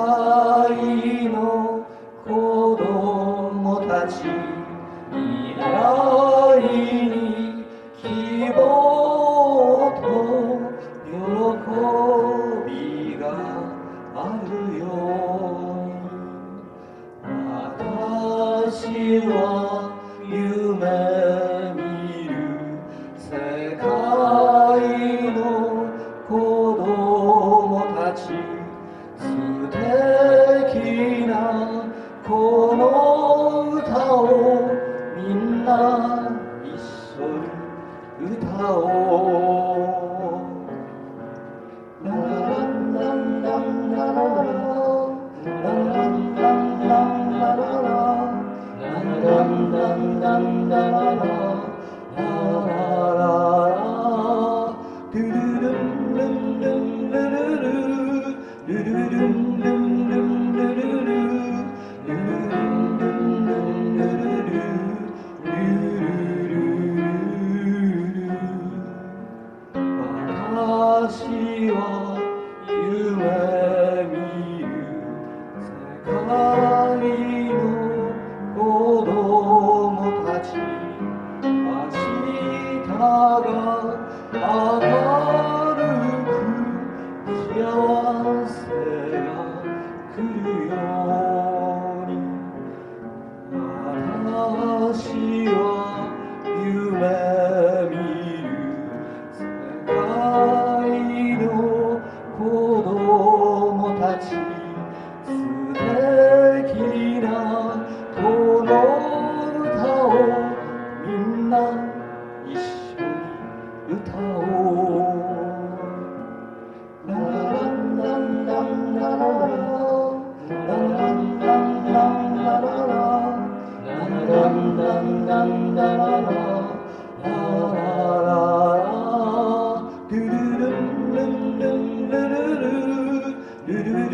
愛の子供たち未来に希望と喜びがあるように私はは夢見る世界 나가 나가는 그 희야 do do